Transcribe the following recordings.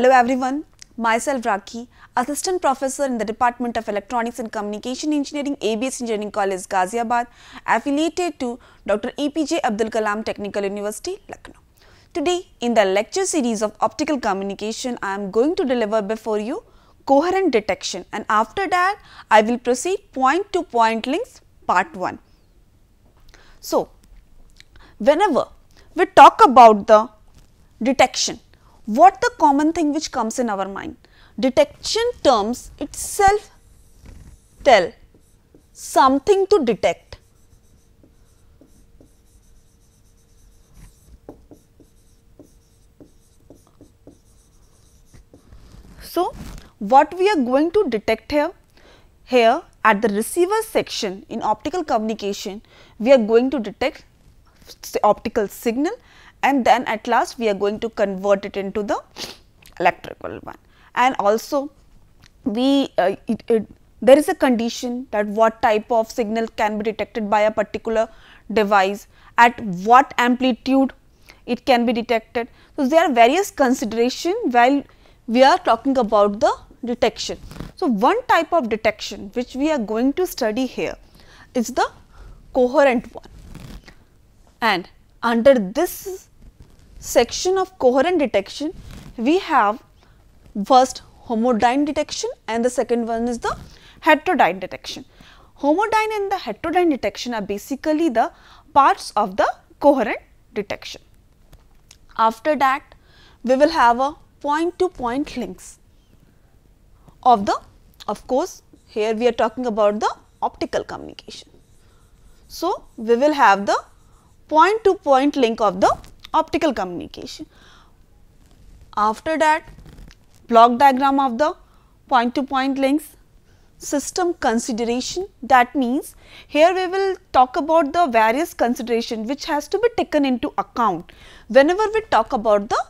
Hello everyone, myself Rakhi, Assistant Professor in the Department of Electronics and Communication Engineering, ABES Engineering College, Ghaziabad, affiliated to Dr. APJ Abdul Kalam Technical University, Lucknow. Today, in the lecture series of optical communication, I am going to deliver before you coherent detection and after that, I will proceed point to point links part 1. So, whenever we talk about the detection, what the common thing which comes in our mind? Detection terms itself tell something to detect. So, what we are going to detect here? Here at the receiver section in optical communication, we are going to detect optical signal and then at last we are going to convert it into the electrical one. And also we uh, it, it, there is a condition that what type of signal can be detected by a particular device, at what amplitude it can be detected. So, there are various consideration while we are talking about the detection. So, one type of detection which we are going to study here is the coherent one and under this section of coherent detection we have first homodyne detection and the second one is the heterodyne detection. Homodyne and the heterodyne detection are basically the parts of the coherent detection. After that we will have a point to point links of the of course here we are talking about the optical communication. So, we will have the point to point link of the optical communication. After that block diagram of the point to point links system consideration that means here we will talk about the various consideration which has to be taken into account whenever we talk about the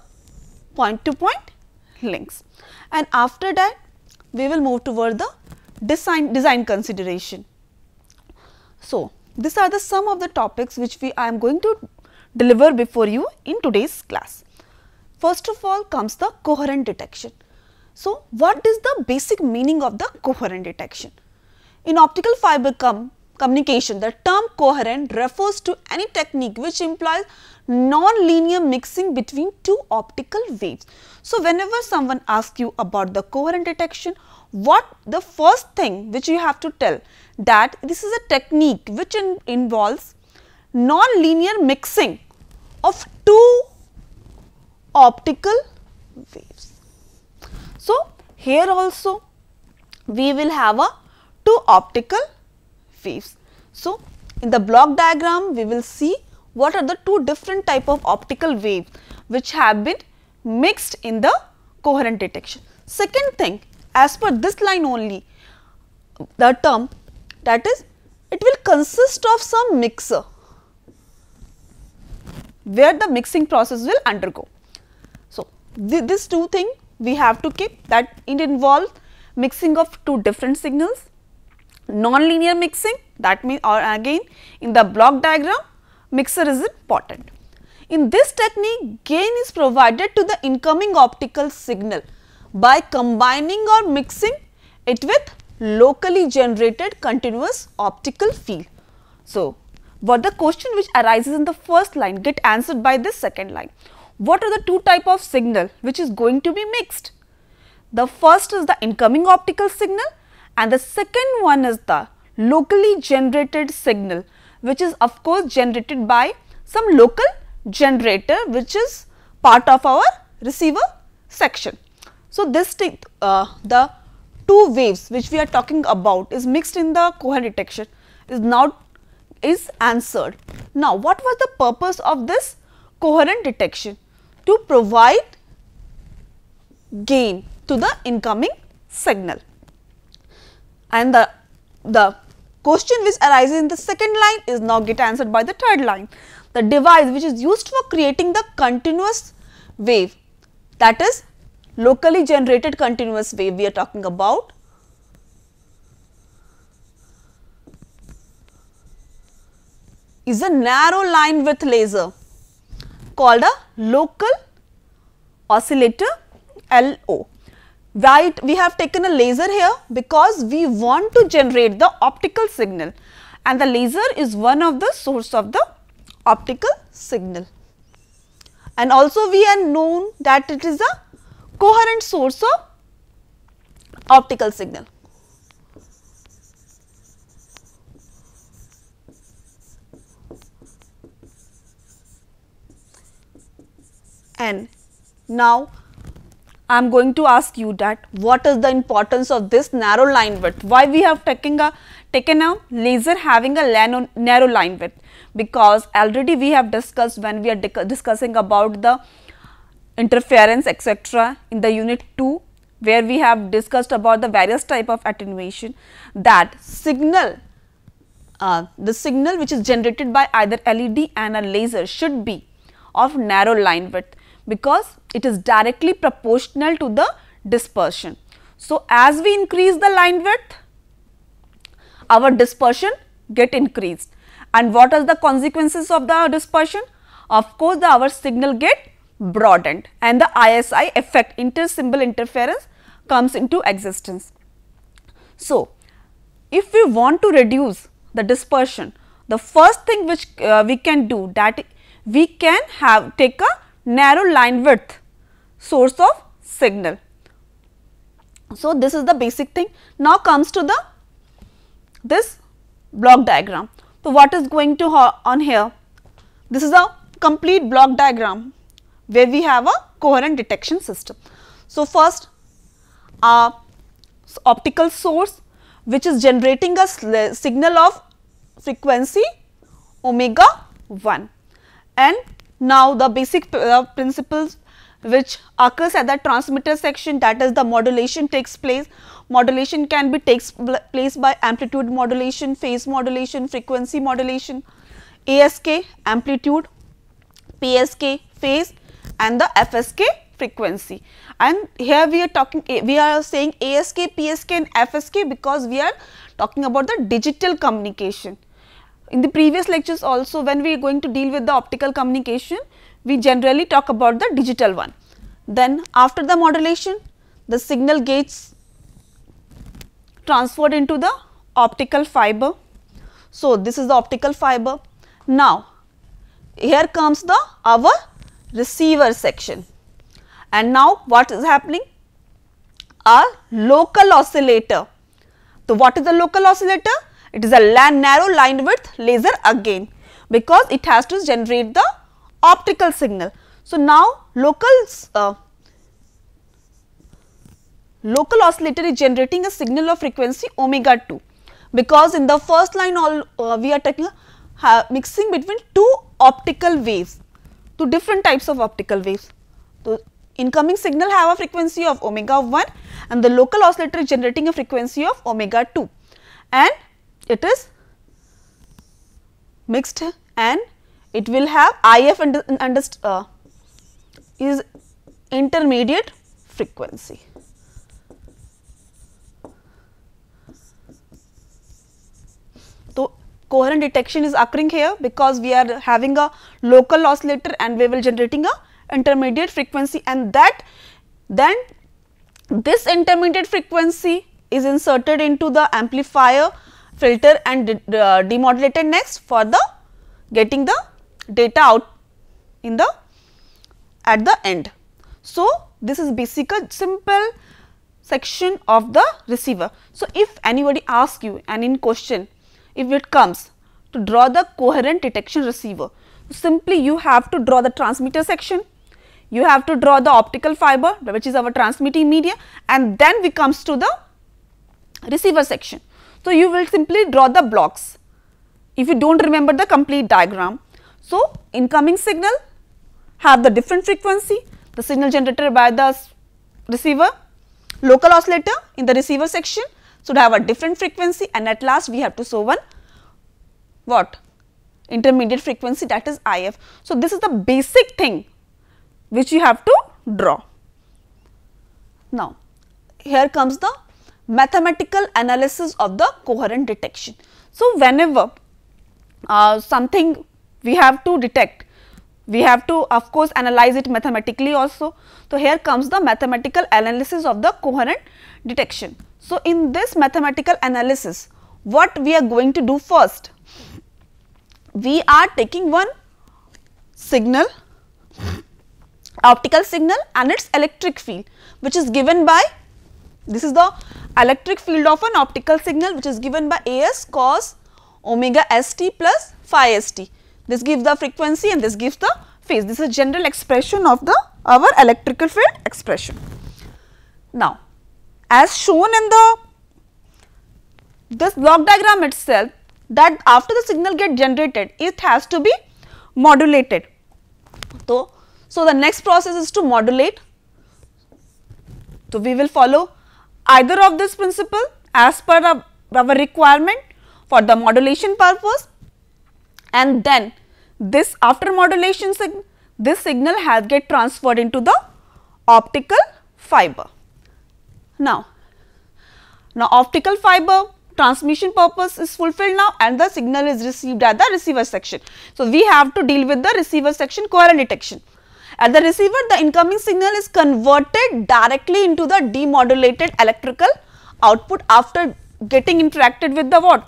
point to point links and after that we will move toward the design design consideration. So, these are the some of the topics which we I am going to deliver before you in today's class. First of all comes the coherent detection. So, what is the basic meaning of the coherent detection? In optical fiber com communication, the term coherent refers to any technique which implies non-linear mixing between two optical waves. So, whenever someone asks you about the coherent detection, what the first thing which you have to tell that this is a technique which in, involves non-linear mixing of two optical waves. So, here also we will have a two optical waves. So, in the block diagram we will see what are the two different type of optical waves which have been mixed in the coherent detection. Second thing as per this line only the term that is it will consist of some mixer where the mixing process will undergo. So, th this two thing we have to keep that it involves mixing of two different signals, non-linear mixing that means or again in the block diagram mixer is important. In this technique gain is provided to the incoming optical signal by combining or mixing it with locally generated continuous optical field. So, what the question which arises in the first line get answered by this second line. What are the two type of signal which is going to be mixed? The first is the incoming optical signal and the second one is the locally generated signal which is of course generated by some local generator which is part of our receiver section. So, this uh, the two waves which we are talking about is mixed in the coherent detection is now is answered. Now, what was the purpose of this coherent detection? To provide gain to the incoming signal. And the, the question which arises in the second line is now get answered by the third line. The device which is used for creating the continuous wave that is locally generated continuous wave we are talking about is a narrow line width laser called a local oscillator LO. Why we have taken a laser here? Because we want to generate the optical signal and the laser is one of the source of the optical signal. And also we are known that it is a coherent source of optical signal. And now I am going to ask you that what is the importance of this narrow line width? Why we have taken a taken a laser having a narrow line width? Because already we have discussed when we are discussing about the interference etc. in the unit 2 where we have discussed about the various type of attenuation that signal uh, the signal which is generated by either LED and a laser should be of narrow line width because it is directly proportional to the dispersion. So, as we increase the line width, our dispersion get increased and what are the consequences of the dispersion? Of course, the our signal get broadened and the ISI effect inter-symbol interference comes into existence. So, if we want to reduce the dispersion, the first thing which uh, we can do that we can have take a narrow line width source of signal. So, this is the basic thing. Now, comes to the this block diagram. So, what is going to on here? This is a complete block diagram where we have a coherent detection system. So, first a optical source which is generating a signal of frequency omega 1 and now, the basic uh, principles which occurs at the transmitter section that is the modulation takes place. Modulation can be takes place by amplitude modulation, phase modulation, frequency modulation, ASK amplitude, PSK phase and the FSK frequency. And here we are talking, we are saying ASK, PSK and FSK because we are talking about the digital communication. In the previous lectures also when we are going to deal with the optical communication, we generally talk about the digital one. Then after the modulation, the signal gets transferred into the optical fiber. So, this is the optical fiber. Now, here comes the our receiver section and now what is happening? A local oscillator. So, what is the local oscillator? It is a narrow line width laser again because it has to generate the optical signal. So, now local uh, local oscillator is generating a signal of frequency omega 2 because in the first line all uh, we are taking uh, mixing between two optical waves, two different types of optical waves. So, incoming signal have a frequency of omega 1 and the local oscillator is generating a frequency of omega 2 and it is mixed and it will have IF under, uh, is intermediate frequency. So, coherent detection is occurring here because we are having a local oscillator and we will generating a intermediate frequency and that then this intermediate frequency is inserted into the amplifier filter and de uh, demodulated next for the getting the data out in the at the end. So, this is basic simple section of the receiver. So, if anybody asks you and in question if it comes to draw the coherent detection receiver, simply you have to draw the transmitter section, you have to draw the optical fiber which is our transmitting media and then we comes to the receiver section. So, you will simply draw the blocks if you do not remember the complete diagram. So, incoming signal have the different frequency, the signal generated by the receiver, local oscillator in the receiver section should have a different frequency and at last we have to show one what intermediate frequency that is IF. So, this is the basic thing which you have to draw. Now, here comes the mathematical analysis of the coherent detection. So, whenever uh, something we have to detect, we have to of course analyze it mathematically also. So, here comes the mathematical analysis of the coherent detection. So, in this mathematical analysis what we are going to do first? We are taking one signal optical signal and its electric field which is given by this is the electric field of an optical signal which is given by as cos omega st plus phi st. This gives the frequency and this gives the phase. This is general expression of the our electrical field expression. Now, as shown in the this block diagram itself that after the signal get generated it has to be modulated. So, so the next process is to modulate. So, we will follow either of this principle as per our, our requirement for the modulation purpose and then this after modulation this signal has get transferred into the optical fiber. Now, now optical fiber transmission purpose is fulfilled now and the signal is received at the receiver section. So, we have to deal with the receiver section coherent detection. At the receiver, the incoming signal is converted directly into the demodulated electrical output after getting interacted with the what?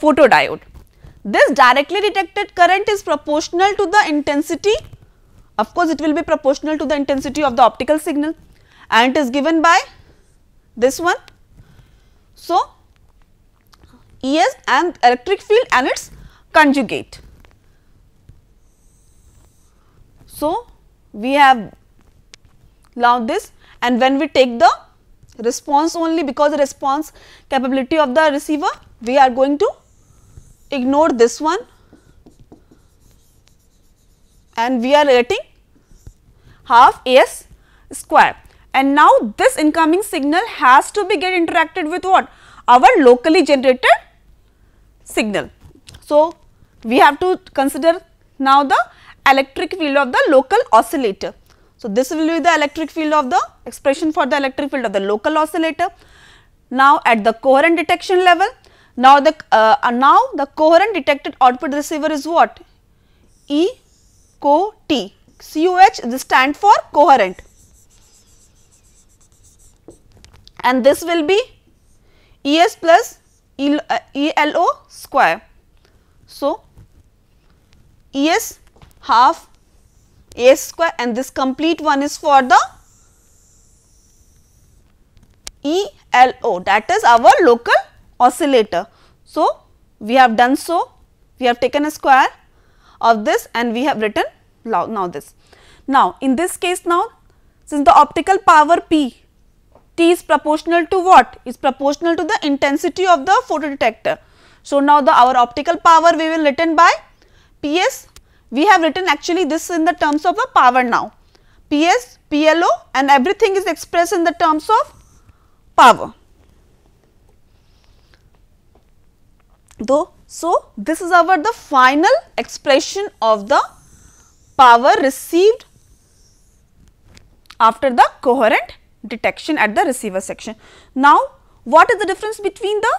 Photodiode. This directly detected current is proportional to the intensity, of course, it will be proportional to the intensity of the optical signal and it is given by this one. So, ES and electric field and its conjugate. So, we have now this. And when we take the response only because the response capability of the receiver we are going to ignore this one. And we are getting half S square. And now this incoming signal has to be get interacted with what? Our locally generated signal. So, we have to consider now the electric field of the local oscillator. So, this will be the electric field of the expression for the electric field of the local oscillator. Now, at the coherent detection level, now the uh, uh, now the coherent detected output receiver is what? E co T. COH this stand for coherent and this will be ES plus ELO uh, square. So, ES half a square and this complete one is for the ELO that is our local oscillator. So, we have done so, we have taken a square of this and we have written now this. Now, in this case now since the optical power P T is proportional to what? Is proportional to the intensity of the photodetector. So, now the our optical power we will written by PS we have written actually this in the terms of the power now. PS, PLO and everything is expressed in the terms of power. Though, so this is our the final expression of the power received after the coherent detection at the receiver section. Now, what is the difference between the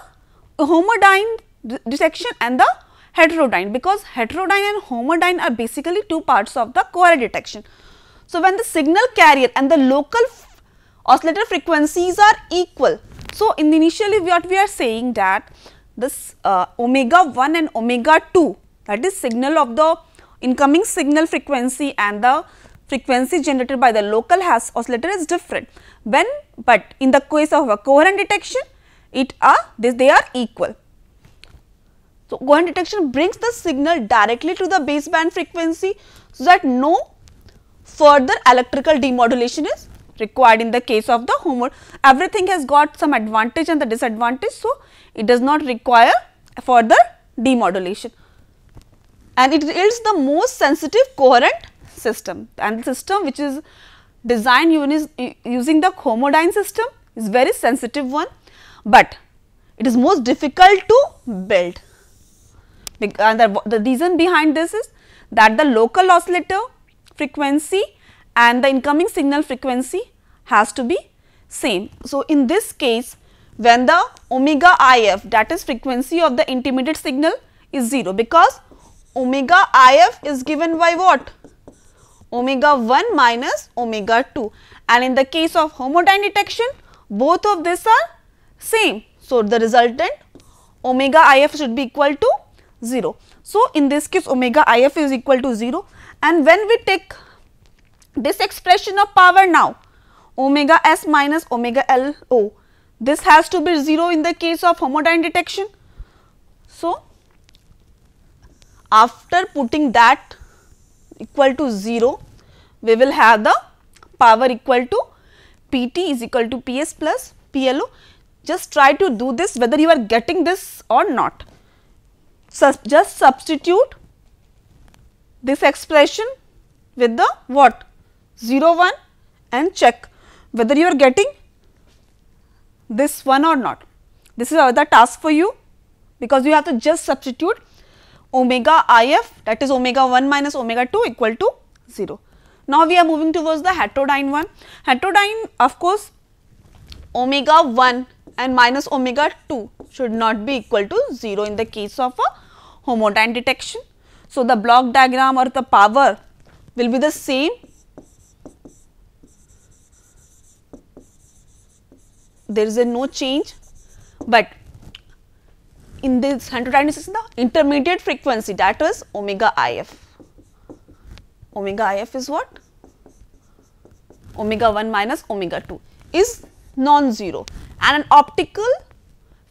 homodyne detection and the heterodyne because heterodyne and homodyne are basically two parts of the coherent detection. So, when the signal carrier and the local oscillator frequencies are equal. So, in initially what we are saying that this uh, omega 1 and omega 2 that is signal of the incoming signal frequency and the frequency generated by the local has oscillator is different. When but in the case of a coherent detection it are this they are equal. So, coherent detection brings the signal directly to the baseband frequency so that no further electrical demodulation is required in the case of the homo. Everything has got some advantage and the disadvantage. So, it does not require further demodulation and it is the most sensitive coherent system and the system which is designed using the homodyne system is very sensitive one, but it is most difficult to build and the, the reason behind this is that the local oscillator frequency and the incoming signal frequency has to be same. So, in this case when the omega if that is frequency of the intermediate signal is 0 because omega if is given by what omega 1 minus omega 2 and in the case of homodyne detection both of these are same. So, the resultant omega if should be equal to 0. So, in this case omega if is equal to 0 and when we take this expression of power now omega s minus omega l o this has to be 0 in the case of homodyne detection. So, after putting that equal to 0 we will have the power equal to Pt is equal to Ps plus PLO. Just try to do this whether you are getting this or not. Just substitute this expression with the what 0 1 and check whether you are getting this one or not. This is another task for you because you have to just substitute omega if that is omega 1 minus omega 2 equal to 0. Now, we are moving towards the heterodyne one. Heterodyne of course, omega 1 and minus omega 2 should not be equal to 0 in the case of a homodyne detection. So, the block diagram or the power will be the same there is a no change, but in this heterodyne is the intermediate frequency that is omega if. Omega if is what? Omega 1 minus omega 2 is non-zero and an optical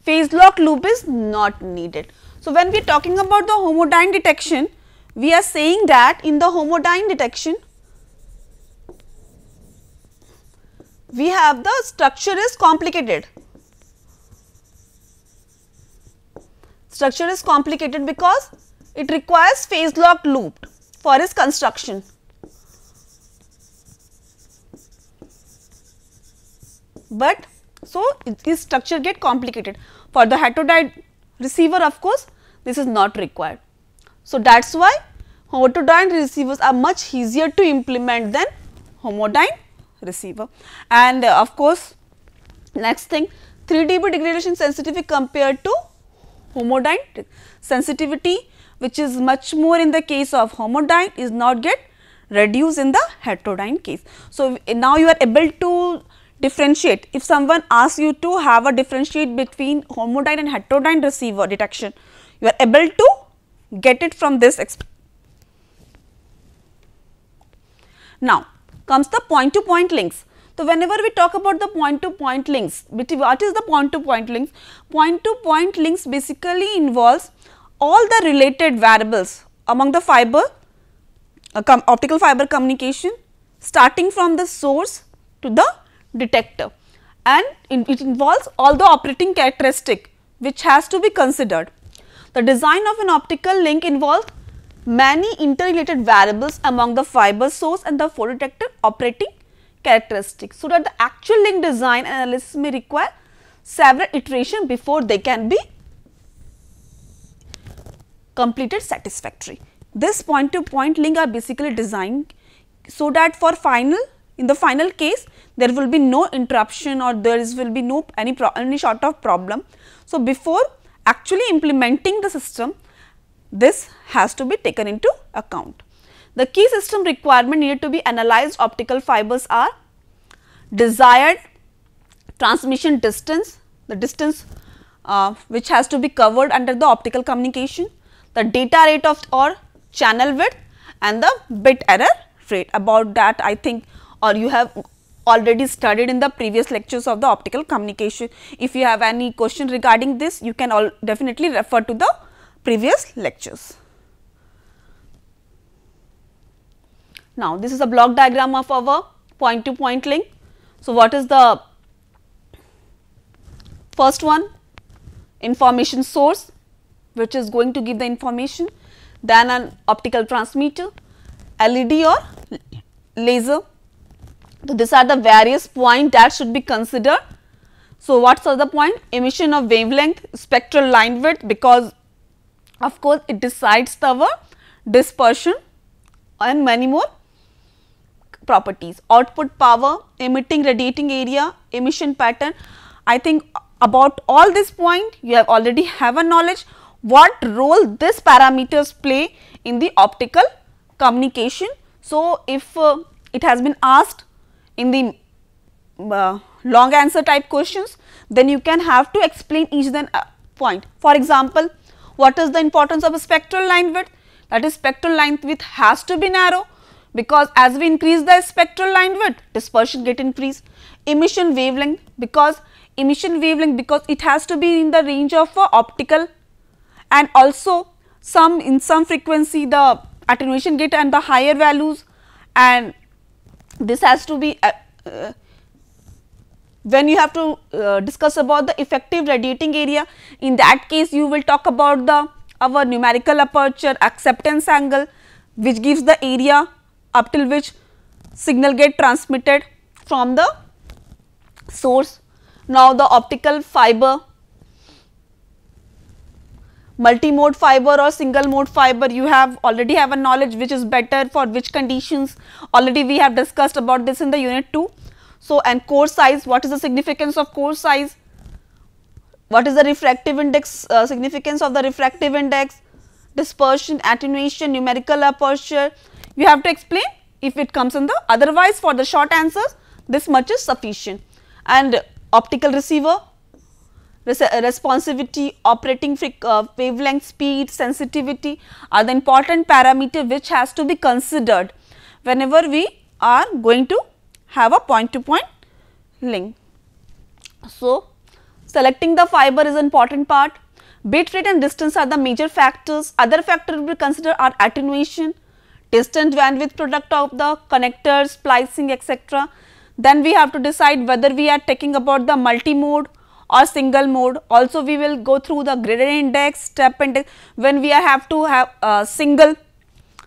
phase lock loop is not needed. So, when we are talking about the homodyne detection, we are saying that in the homodyne detection, we have the structure is complicated. Structure is complicated because it requires phase lock loop for its construction. But so this structure get complicated for the heterodyne receiver of course this is not required. So that is why heterodyne receivers are much easier to implement than homodyne receiver. And uh, of course, next thing 3 dB degradation sensitivity compared to homodyne sensitivity which is much more in the case of homodyne is not get reduced in the heterodyne case. So, now you are able to differentiate if someone asks you to have a differentiate between homodyne and heterodyne receiver detection you are able to get it from this now comes the point to point links. So, whenever we talk about the point to point links, what is the point to point links? Point to point links basically involves all the related variables among the fiber uh, optical fiber communication starting from the source to the detector and it involves all the operating characteristic which has to be considered. The design of an optical link involves many interrelated variables among the fiber source and the photodetector operating characteristics. So, that the actual link design analysis may require several iterations before they can be completed satisfactory. This point to point link are basically designed so that for final in the final case there will be no interruption or there is will be no any, any sort of problem. So, before actually implementing the system this has to be taken into account. The key system requirement needed to be analyzed optical fibers are desired transmission distance, the distance uh, which has to be covered under the optical communication, the data rate of or channel width and the bit error rate. About that I think or you have already studied in the previous lectures of the optical communication. If you have any question regarding this, you can all definitely refer to the previous lectures. Now, this is a block diagram of our point to point link. So, what is the first one? Information source which is going to give the information, then an optical transmitter, LED or laser. So, these are the various points that should be considered. So, what are the point? Emission of wavelength, spectral line width because of course, it decides the dispersion and many more properties. Output power, emitting radiating area, emission pattern. I think about all this point you have already have a knowledge what role this parameters play in the optical communication. So, if uh, it has been asked in the uh, long answer type questions, then you can have to explain each then uh, point. For example, what is the importance of a spectral line width? That is spectral line width has to be narrow because as we increase the spectral line width, dispersion get increased. Emission wavelength because emission wavelength because it has to be in the range of uh, optical and also some in some frequency the attenuation get and the higher values and this has to be uh, uh, when you have to uh, discuss about the effective radiating area in that case you will talk about the our numerical aperture acceptance angle which gives the area up till which signal get transmitted from the source. Now, the optical fiber multi-mode fiber or single mode fiber you have already have a knowledge which is better for which conditions. Already we have discussed about this in the unit 2. So, and core size what is the significance of core size? What is the refractive index uh, significance of the refractive index? Dispersion attenuation numerical aperture. You have to explain if it comes in the otherwise for the short answers this much is sufficient. And optical receiver responsivity, operating uh, wavelength, speed, sensitivity are the important parameter which has to be considered whenever we are going to have a point to point link. So, selecting the fiber is an important part. Bit rate and distance are the major factors. Other factors we consider are attenuation, distance bandwidth product of the connectors, splicing etc. Then we have to decide whether we are taking about the multi-mode or single mode. Also we will go through the gradient index, step index when we have to have single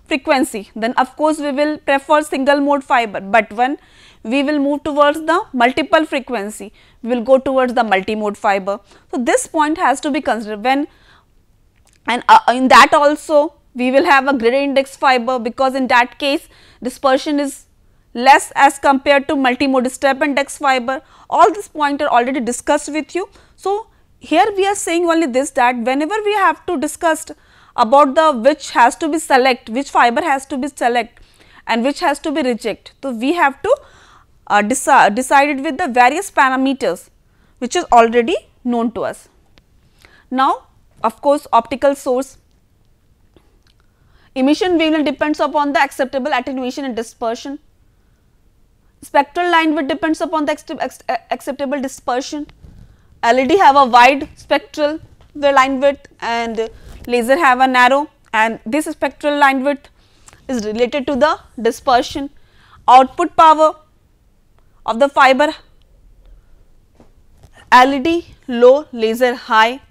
frequency then of course we will prefer single mode fiber, but when we will move towards the multiple frequency, we will go towards the multi-mode fiber. So, this point has to be considered when and uh, in that also we will have a gradient index fiber because in that case dispersion is less as compared to multimode step index fiber. All this point are already discussed with you. So, here we are saying only this that whenever we have to discuss about the which has to be select, which fiber has to be select and which has to be reject. So, we have to uh, deci decided with the various parameters which is already known to us. Now, of course, optical source emission wavelength depends upon the acceptable attenuation and dispersion. Spectral line width depends upon the acceptable dispersion. LED have a wide spectral line width and laser have a narrow and this spectral line width is related to the dispersion. Output power of the fiber LED low, laser high.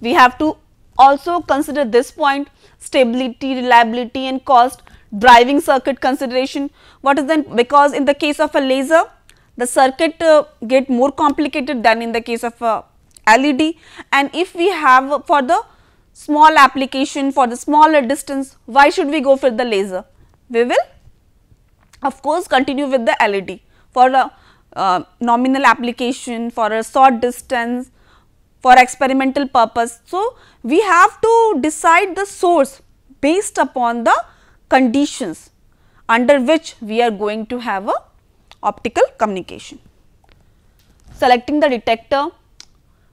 We have to also consider this point stability, reliability and cost driving circuit consideration. What is then because in the case of a laser the circuit uh, get more complicated than in the case of a LED and if we have for the small application for the smaller distance why should we go for the laser? We will of course continue with the LED for a uh, nominal application for a short distance for experimental purpose. So, we have to decide the source based upon the conditions under which we are going to have a optical communication. Selecting the detector,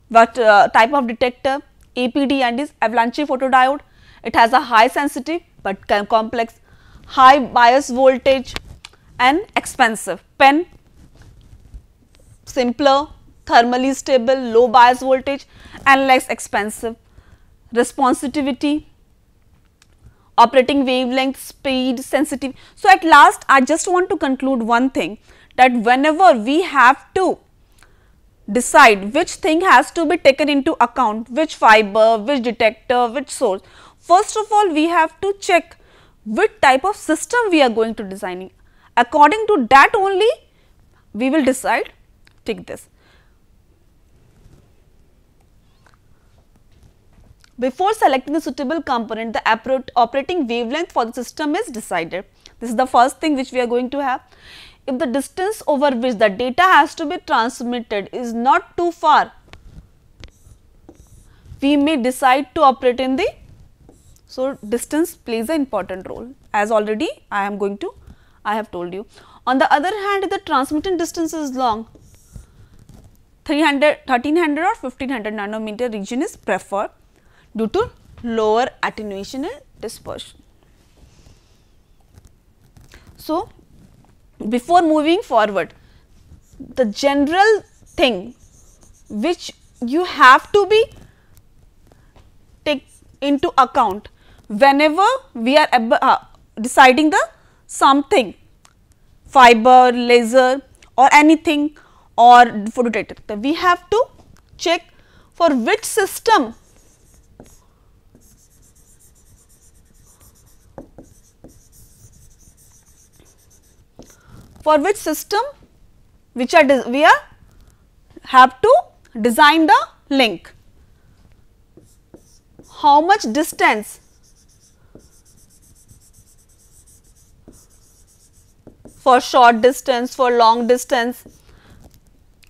what uh, type of detector APD and is avalanche photodiode. It has a high sensitive but complex, high bias voltage and expensive. PIN simpler, thermally stable, low bias voltage and less expensive. Responsivity, operating wavelength, speed, sensitive. So, at last I just want to conclude one thing that whenever we have to decide which thing has to be taken into account, which fiber, which detector, which source. First of all, we have to check which type of system we are going to designing. According to that only, we will decide take this. Before selecting a suitable component, the operating wavelength for the system is decided. This is the first thing which we are going to have. If the distance over which the data has to be transmitted is not too far, we may decide to operate in the, so distance plays an important role as already I am going to I have told you. On the other hand, if the transmitting distance is long, 300, 1300 or 1500 nanometer region is preferred due to lower attenuation and dispersion. So, before moving forward, the general thing which you have to be take into account whenever we are uh, deciding the something fiber, laser or anything or photodetector. We have to check for which system for which system which are we are have to design the link. How much distance for short distance, for long distance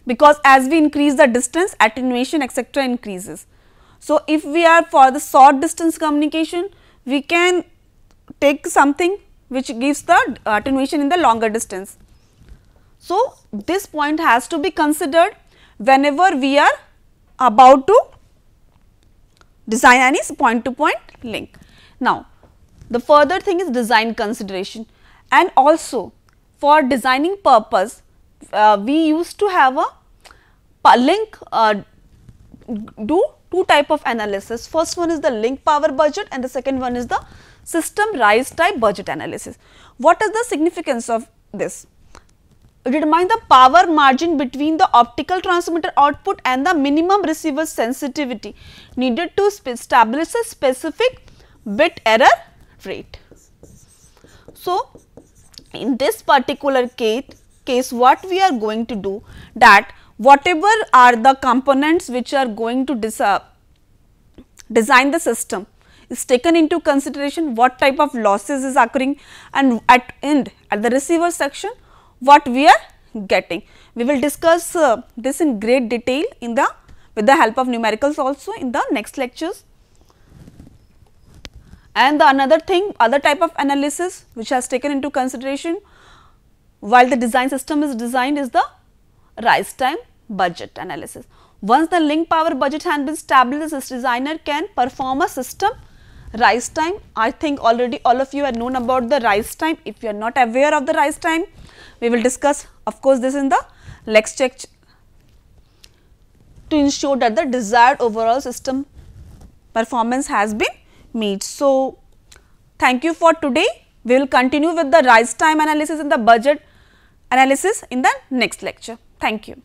because as we increase the distance attenuation etc increases. So, if we are for the short distance communication we can take something which gives the attenuation in the longer distance. So, this point has to be considered whenever we are about to design any point to point link. Now, the further thing is design consideration and also for designing purpose uh, we used to have a link uh, do two type of analysis. First one is the link power budget and the second one is the system rise time budget analysis. What is the significance of this? Determine the power margin between the optical transmitter output and the minimum receiver sensitivity needed to establish a specific bit error rate. So, in this particular case, case what we are going to do that whatever are the components which are going to uh, design the system is taken into consideration what type of losses is occurring and at end at the receiver section what we are getting. We will discuss uh, this in great detail in the with the help of numericals also in the next lectures. And the another thing other type of analysis which has taken into consideration while the design system is designed is the rise time budget analysis. Once the link power budget has been established, this designer can perform a system rise time. I think already all of you have known about the rise time. If you are not aware of the rise time, we will discuss of course this in the next lecture to ensure that the desired overall system performance has been meet. So, thank you for today. We will continue with the rise time analysis and the budget analysis in the next lecture. Thank you.